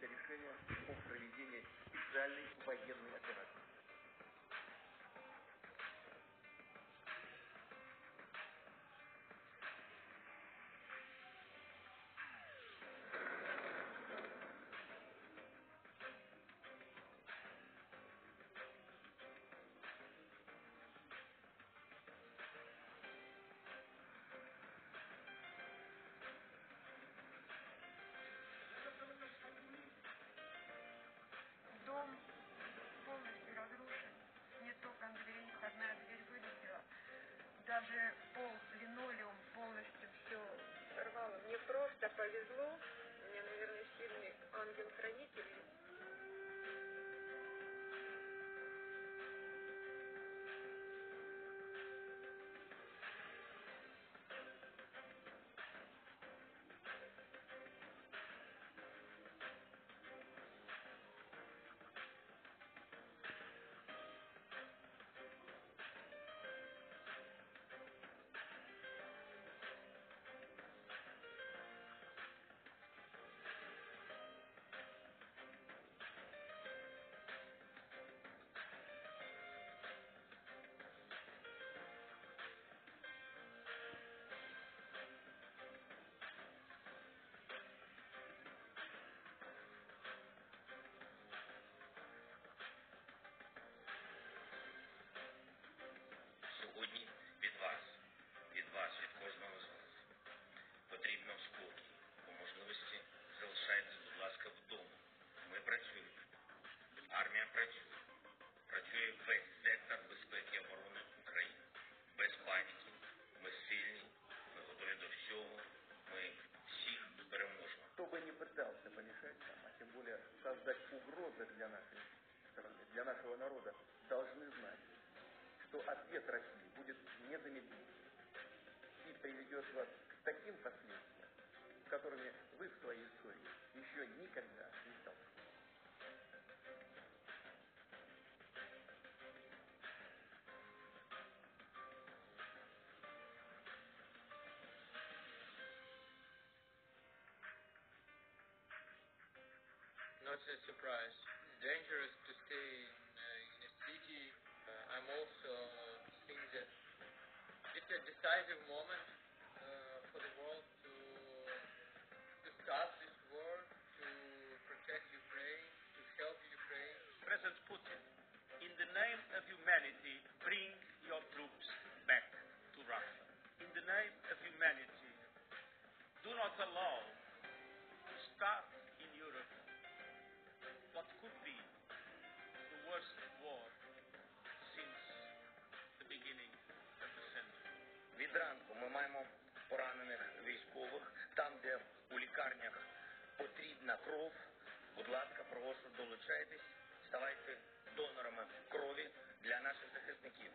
Это решение о проведении специальной военной операции. Даже пол, линолеум полностью все сорвало. Мне просто повезло. У меня, наверное, сильный ангел-хранитель. Создать угрозы для нашей страны, для нашего народа, должны знать, что ответ России будет незамедлительным и приведет вас к таким последствиям, с которыми вы в своей истории еще никогда не сталкивались. Not a surprise. Dangerous to stay in, uh, in a city. Uh, I'm also think that it's a decisive moment потрібна кров. Будь ласка, прошу, долучайтесь, ставайте донорами крові для наших захисників.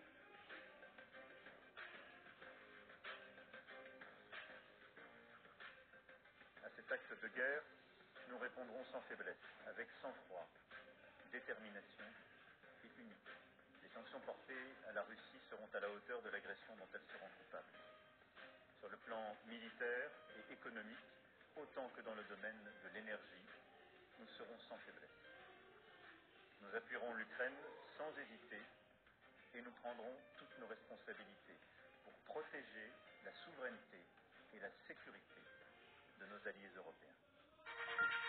À cet acte de guerre, nous répondrons sans faiblesse, avec sang-froid, détermination et unité. Les sanctions portées à la Russie seront à la hauteur de l'agression dont elle se rend coupable. Sur le plan militaire et économique, autant que dans le domaine de l'énergie, nous serons sans faiblesse. Nous appuierons l'Ukraine sans hésiter et nous prendrons toutes nos responsabilités pour protéger la souveraineté et la sécurité de nos alliés européens.